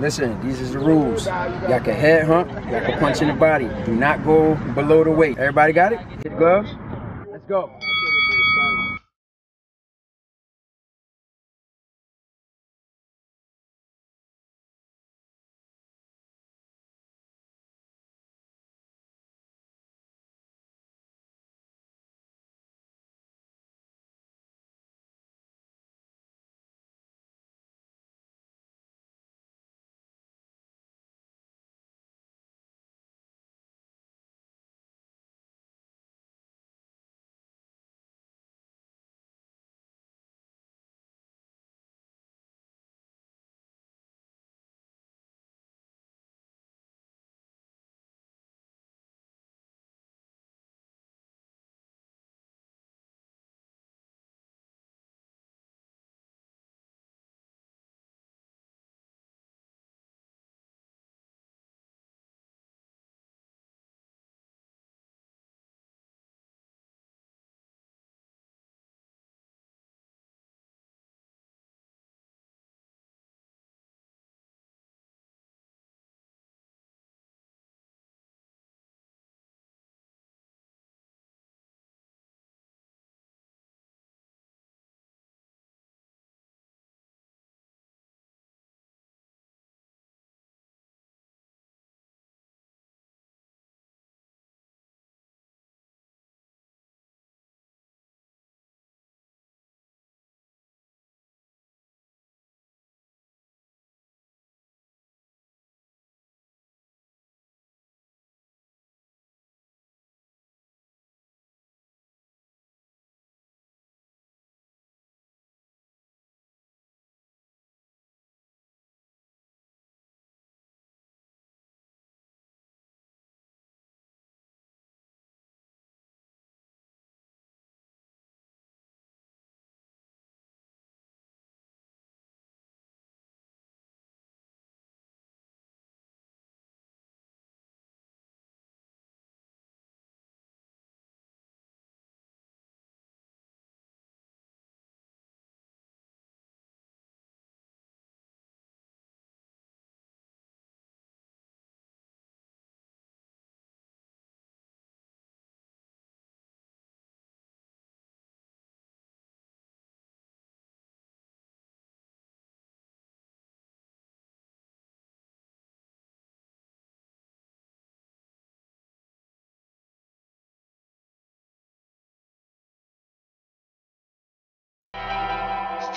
Listen, these is the rules. Y'all can head hunt, y'all can punch in the body. Do not go below the weight. Everybody got it? Hit the gloves? Let's go.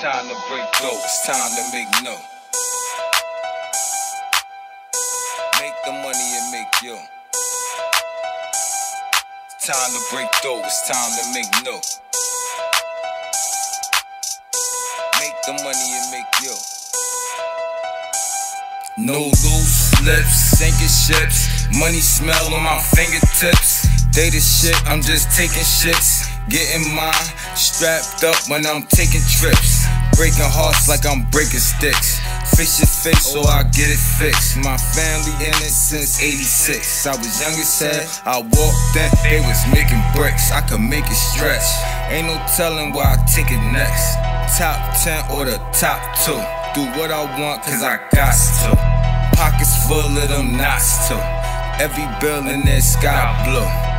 Time to break dope. It's time to make no. Make the money and make yo. It's time to break dope. It's time to make no. Make the money and make yo. No loose lips, sinking ships. Money smell on my fingertips. They the shit, I'm just taking shits. Getting mine, strapped up when I'm taking trips. Breaking hearts like I'm breaking sticks. Fix your face so I get it fixed. My family in it since 86. I was young as hell, I walked in, they was making bricks. I could make it stretch. Ain't no telling where I take it next. Top 10 or the top 2. Do what I want cause I got to. Pockets full of them knots too. Every bill in that sky blue.